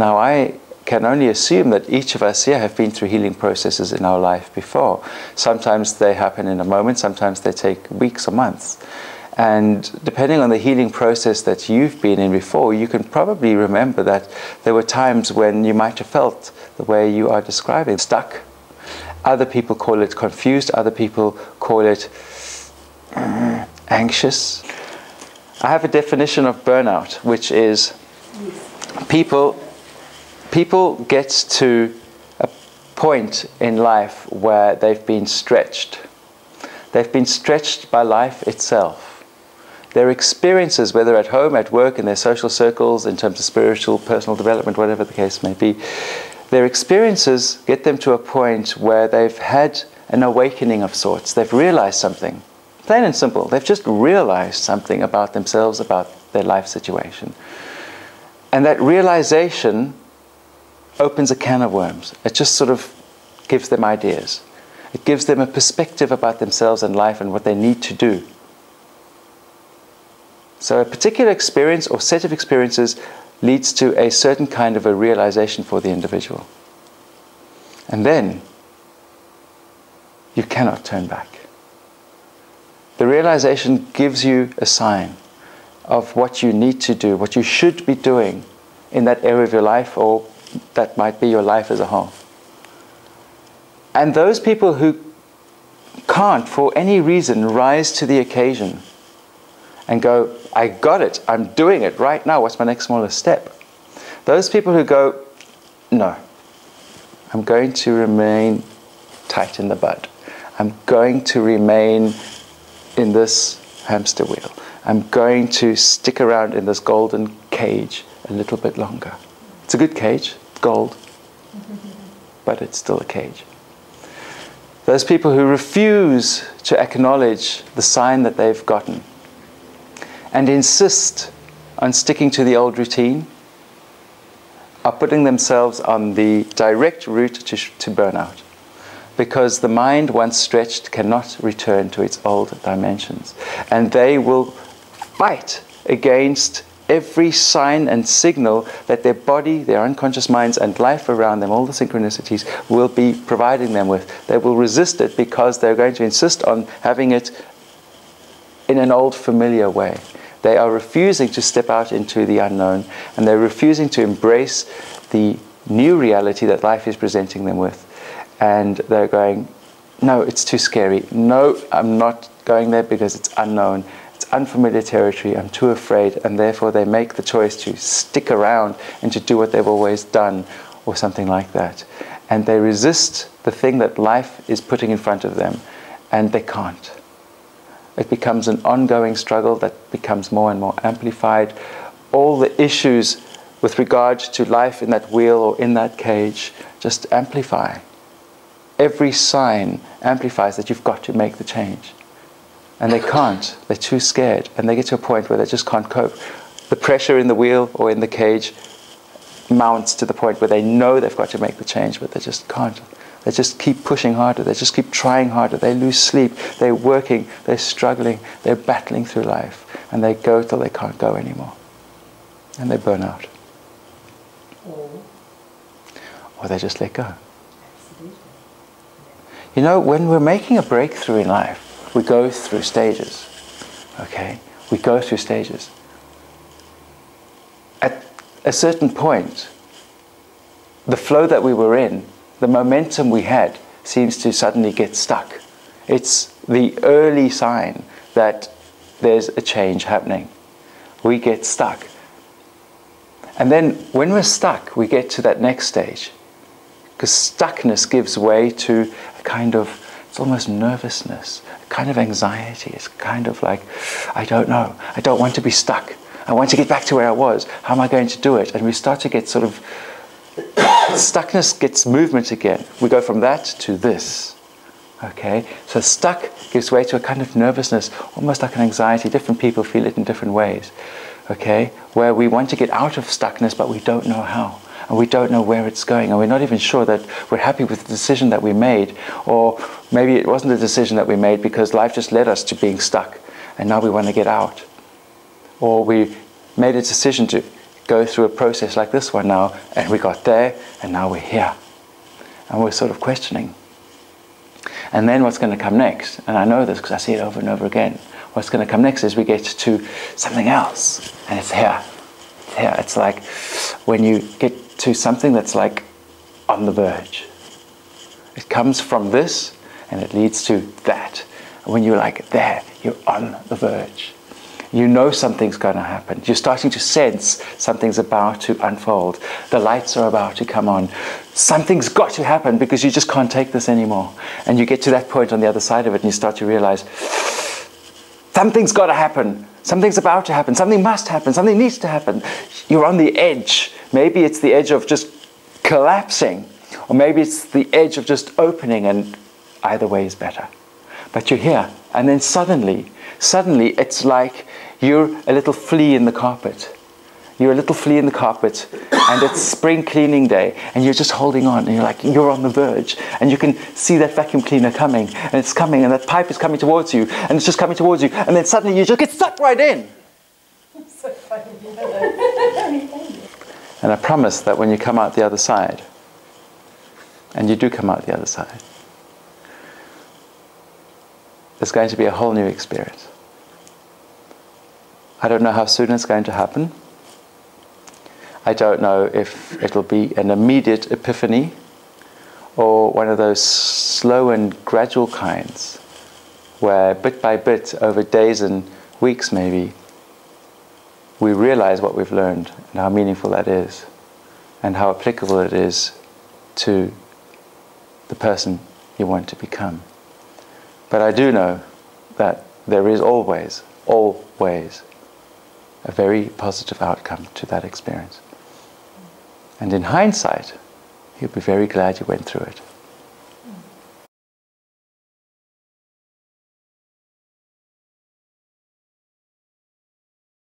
Now, I can only assume that each of us here have been through healing processes in our life before. Sometimes they happen in a moment, sometimes they take weeks or months. And depending on the healing process that you've been in before, you can probably remember that there were times when you might have felt the way you are describing stuck. Other people call it confused, other people call it anxious. I have a definition of burnout, which is people people get to a point in life where they've been stretched. They've been stretched by life itself. Their experiences, whether at home, at work, in their social circles, in terms of spiritual, personal development, whatever the case may be, their experiences get them to a point where they've had an awakening of sorts. They've realized something. Plain and simple. They've just realized something about themselves, about their life situation. And that realization opens a can of worms. It just sort of gives them ideas. It gives them a perspective about themselves and life and what they need to do. So, a particular experience or set of experiences leads to a certain kind of a realization for the individual. And then you cannot turn back. The realization gives you a sign of what you need to do, what you should be doing in that area of your life or that might be your life as a whole. And those people who can't, for any reason, rise to the occasion and go, I got it, I'm doing it right now, what's my next smallest step? Those people who go, no, I'm going to remain tight in the bud. I'm going to remain in this hamster wheel. I'm going to stick around in this golden cage a little bit longer. It's a good cage, gold, but it's still a cage. Those people who refuse to acknowledge the sign that they've gotten and insist on sticking to the old routine are putting themselves on the direct route to, to burnout because the mind, once stretched, cannot return to its old dimensions. And they will fight against every sign and signal that their body, their unconscious minds, and life around them, all the synchronicities, will be providing them with. They will resist it because they're going to insist on having it in an old, familiar way. They are refusing to step out into the unknown and they're refusing to embrace the new reality that life is presenting them with. And they're going, no, it's too scary. No, I'm not going there because it's unknown unfamiliar territory, I'm too afraid, and therefore they make the choice to stick around and to do what they've always done, or something like that. And they resist the thing that life is putting in front of them, and they can't. It becomes an ongoing struggle that becomes more and more amplified. All the issues with regard to life in that wheel or in that cage just amplify. Every sign amplifies that you've got to make the change and they can't. They're too scared, and they get to a point where they just can't cope. The pressure in the wheel or in the cage mounts to the point where they know they've got to make the change, but they just can't. They just keep pushing harder. They just keep trying harder. They lose sleep. They're working. They're struggling. They're battling through life. And they go till they can't go anymore. And they burn out. Or, or they just let go. Absolutely. You know, when we're making a breakthrough in life, we go through stages. Okay? We go through stages. At a certain point, the flow that we were in, the momentum we had, seems to suddenly get stuck. It's the early sign that there's a change happening. We get stuck. And then when we're stuck, we get to that next stage. Because stuckness gives way to a kind of, it's almost nervousness, kind of anxiety. It's kind of like, I don't know. I don't want to be stuck. I want to get back to where I was. How am I going to do it? And we start to get sort of, stuckness gets movement again. We go from that to this. Okay? So stuck gives way to a kind of nervousness, almost like an anxiety. Different people feel it in different ways. Okay? Where we want to get out of stuckness, but we don't know how and we don't know where it's going, and we're not even sure that we're happy with the decision that we made, or maybe it wasn't a decision that we made because life just led us to being stuck, and now we want to get out. Or we made a decision to go through a process like this one now, and we got there, and now we're here. And we're sort of questioning. And then what's going to come next, and I know this because I see it over and over again, what's going to come next is we get to something else, and it's here. It's here. It's like when you get to something that's like on the verge. It comes from this, and it leads to that. When you're like there, you're on the verge. You know something's going to happen. You're starting to sense something's about to unfold. The lights are about to come on. Something's got to happen because you just can't take this anymore. And you get to that point on the other side of it and you start to realize something's got to happen. Something's about to happen. Something must happen. Something needs to happen. You're on the edge. Maybe it's the edge of just collapsing, or maybe it's the edge of just opening, and either way is better. But you're here. And then suddenly, suddenly it's like you're a little flea in the carpet. You're a little flea in the carpet, and it's spring cleaning day, and you're just holding on, and you're like, you're on the verge, and you can see that vacuum cleaner coming, and it's coming, and that pipe is coming towards you, and it's just coming towards you, and then suddenly you just get sucked right in. So funny. And I promise that when you come out the other side, and you do come out the other side, there's going to be a whole new experience. I don't know how soon it's going to happen. I don't know if it'll be an immediate epiphany or one of those slow and gradual kinds where bit by bit, over days and weeks maybe, we realize what we've learned and how meaningful that is and how applicable it is to the person you want to become. But I do know that there is always, always a very positive outcome to that experience. And in hindsight, you'll be very glad you went through it.